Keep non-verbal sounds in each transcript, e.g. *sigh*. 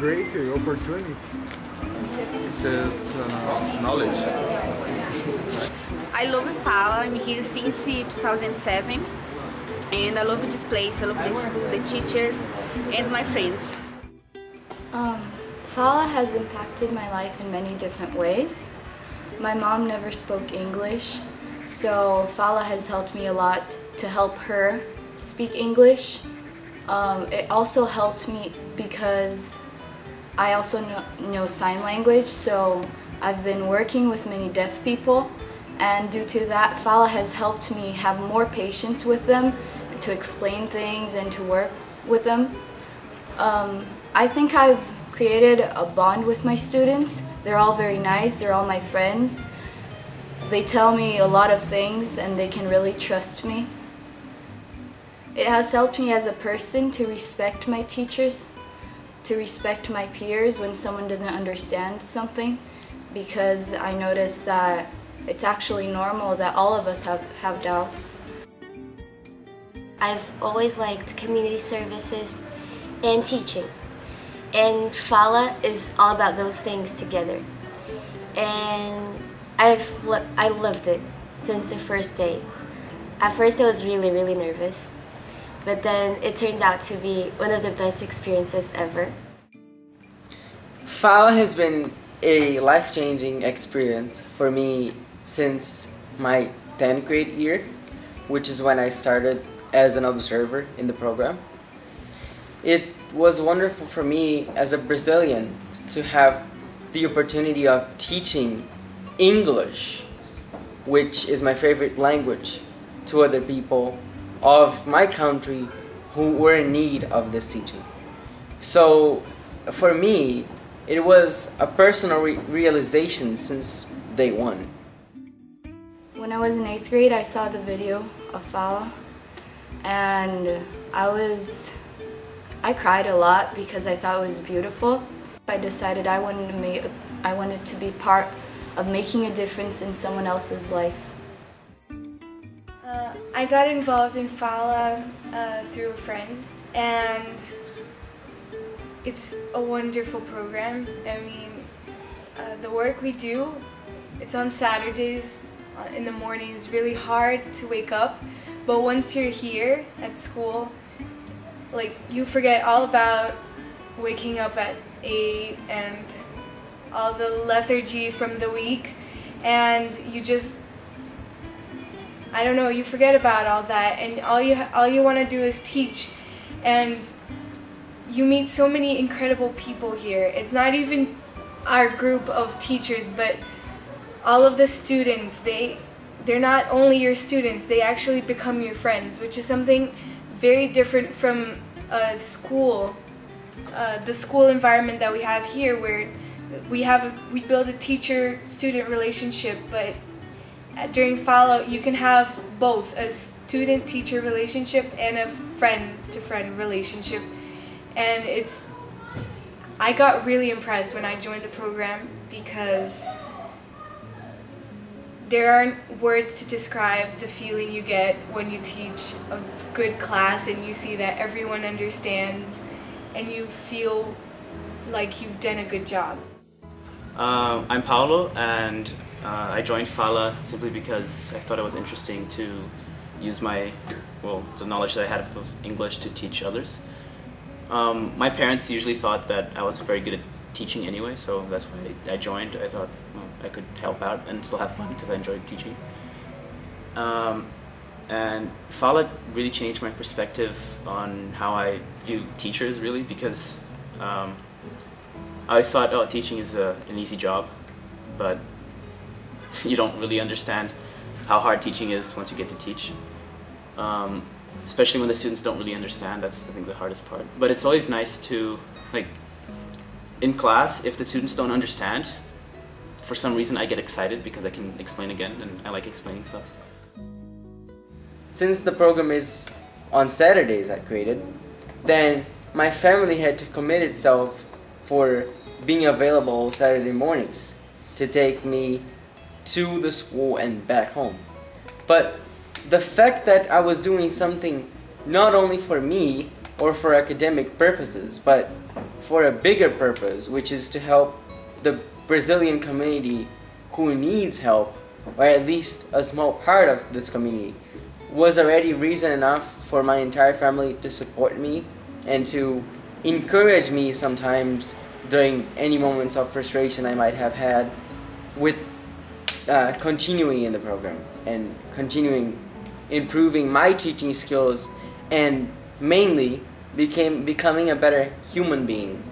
one great opportunity. It is uh, knowledge. I love Fala. I'm here since 2007 and I love this place. I love the school, the teachers and my friends. Um, Fala has impacted my life in many different ways. My mom never spoke English, so Fala has helped me a lot to help her speak English. Um, it also helped me because I also know, know sign language, so I've been working with many deaf people, and due to that, Fala has helped me have more patience with them, to explain things and to work with them. Um, I think I've created a bond with my students. They're all very nice, they're all my friends. They tell me a lot of things and they can really trust me. It has helped me as a person to respect my teachers, to respect my peers when someone doesn't understand something because I noticed that it's actually normal that all of us have, have doubts. I've always liked community services and teaching. And Fala is all about those things together. And I've I loved it since the first day. At first I was really, really nervous. But then it turned out to be one of the best experiences ever. Fala has been a life-changing experience for me since my 10th grade year, which is when I started as an observer in the program. It was wonderful for me as a Brazilian to have the opportunity of teaching English, which is my favorite language, to other people of my country who were in need of this teaching. So for me, it was a personal re realization since day one. When I was in 8th grade, I saw the video of Fala and I was I cried a lot because I thought it was beautiful. I decided I wanted to make I wanted to be part of making a difference in someone else's life. I got involved in Fala uh, through a friend and it's a wonderful program. I mean, uh, the work we do, it's on Saturdays uh, in the morning, it's really hard to wake up but once you're here at school, like you forget all about waking up at 8 and all the lethargy from the week and you just I don't know, you forget about all that and all you all you want to do is teach and you meet so many incredible people here. It's not even our group of teachers, but all of the students, they they're not only your students, they actually become your friends, which is something very different from a school, uh, the school environment that we have here where we have a, we build a teacher-student relationship, but during Fala you can have both a student-teacher relationship and a friend-to-friend -friend relationship, and it's I got really impressed when I joined the program because there aren't words to describe the feeling you get when you teach a good class and you see that everyone understands and you feel like you've done a good job. Uh, I'm Paolo and uh, I joined Fala simply because I thought it was interesting to use my, well, the knowledge that I had of English to teach others. Um, my parents usually thought that I was very good at teaching anyway, so that's why I joined. I thought well, I could help out and still have fun because I enjoyed teaching. Um, and Fala really changed my perspective on how I view teachers, really, because um, I always thought, oh, teaching is a, an easy job, but *laughs* you don't really understand how hard teaching is once you get to teach. Um, especially when the students don't really understand, that's, I think, the hardest part. But it's always nice to, like, in class, if the students don't understand, for some reason I get excited because I can explain again and I like explaining stuff. Since the program is on Saturdays I Created, then my family had to commit itself for being available Saturday mornings to take me to the school and back home. But the fact that I was doing something not only for me or for academic purposes, but for a bigger purpose, which is to help the Brazilian community who needs help, or at least a small part of this community, was already reason enough for my entire family to support me and to encourage me sometimes during any moments of frustration I might have had with uh, continuing in the program and continuing improving my teaching skills and mainly became becoming a better human being.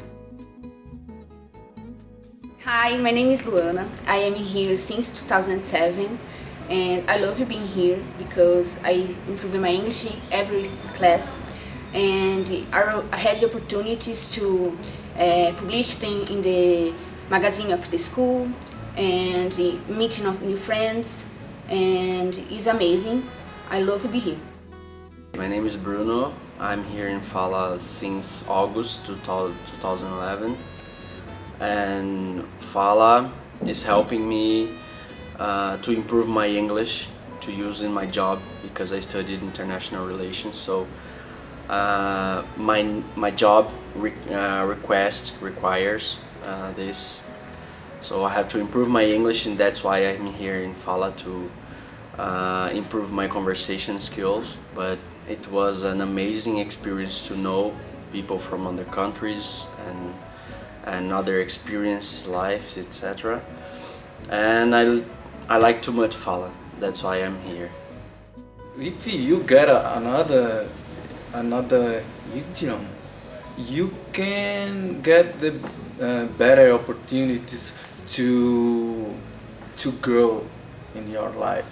Hi, my name is Luana. I am here since 2007 and I love being here because I improve my English every class and I had the opportunities to uh, publish things in the magazine of the school and the meeting of new friends and it's amazing. I love to be here. My name is Bruno. I'm here in Fala since August 2011 and Fala is helping me uh, to improve my English to use in my job because I studied international relations so uh, my, my job re uh, request requires uh, this. So I have to improve my English and that's why I'm here in Fala to uh, improve my conversation skills. But it was an amazing experience to know people from other countries and and other experience lives etc and I, I like too much Fala. That's why I'm here. If you get another another idiom. You can get the uh, better opportunities to to grow in your life.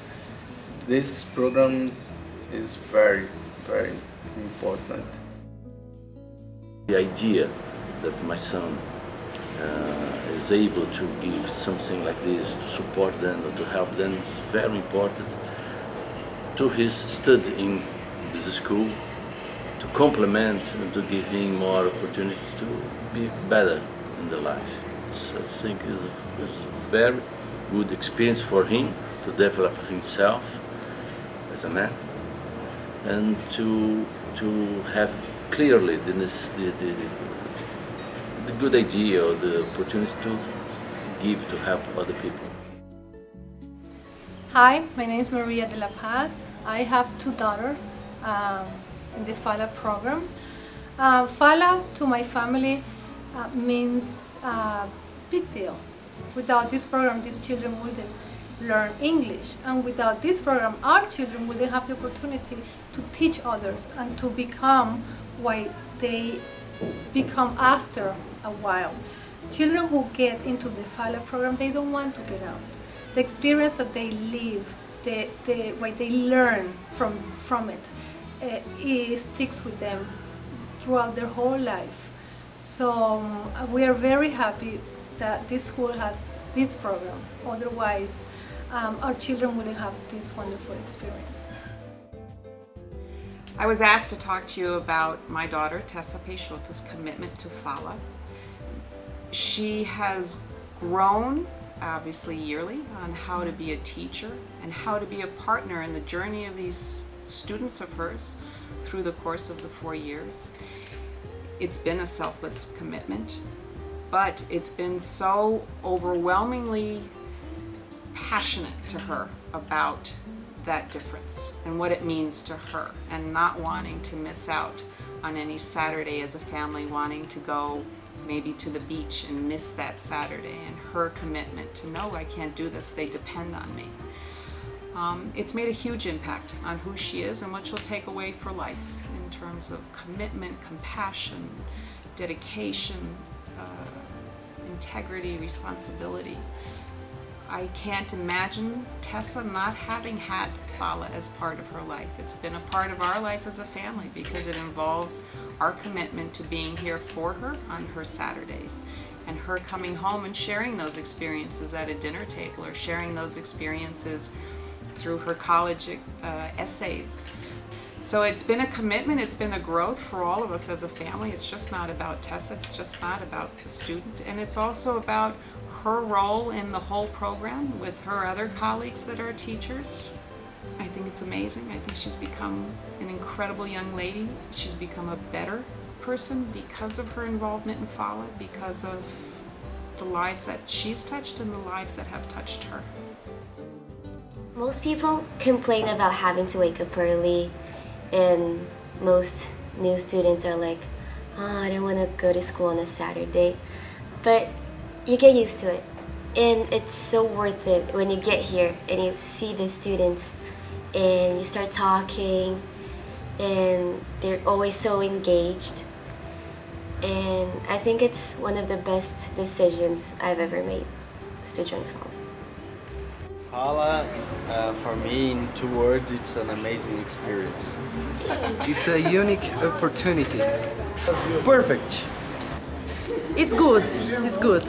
This programs is very very important. The idea that my son uh, is able to give something like this to support them or to help them is very important to his study in this school to complement and to give him more opportunities to be better in the life. So I think it's a, it's a very good experience for him to develop himself as a man and to to have clearly the, the, the the good idea or the opportunity to give to help other people. Hi, my name is Maria de la Paz. I have two daughters um, in the FALA program. Uh, FALA to my family uh, means a uh, big deal. Without this program, these children wouldn't learn English. And without this program, our children wouldn't have the opportunity to teach others and to become what they become after a while. Children who get into the FALA program, they don't want to get out. The experience that they live, the, the what they learn from, from it, uh, it sticks with them throughout their whole life. So um, we are very happy that this school has this program. Otherwise, um, our children wouldn't have this wonderful experience. I was asked to talk to you about my daughter, Tessa Peixoto's commitment to FALA. She has grown, obviously yearly, on how to be a teacher and how to be a partner in the journey of these students of hers through the course of the four years. It's been a selfless commitment, but it's been so overwhelmingly passionate to her about that difference and what it means to her and not wanting to miss out on any Saturday as a family wanting to go maybe to the beach and miss that Saturday and her commitment to no I can't do this they depend on me um, it's made a huge impact on who she is and what she'll take away for life in terms of commitment compassion dedication uh, integrity responsibility I can't imagine Tessa not having had Fala as part of her life. It's been a part of our life as a family because it involves our commitment to being here for her on her Saturdays and her coming home and sharing those experiences at a dinner table or sharing those experiences through her college uh, essays. So it's been a commitment, it's been a growth for all of us as a family. It's just not about Tessa, it's just not about the student, and it's also about her role in the whole program with her other colleagues that are teachers. I think it's amazing. I think she's become an incredible young lady. She's become a better person because of her involvement in Fala, because of the lives that she's touched and the lives that have touched her. Most people complain about having to wake up early, and most new students are like, oh, I don't want to go to school on a Saturday. But you get used to it. And it's so worth it when you get here and you see the students and you start talking and they're always so engaged. And I think it's one of the best decisions I've ever made to join FALA. Fala, uh, for me, in two words, it's an amazing experience. It's a unique opportunity. Perfect. It's good. It's good.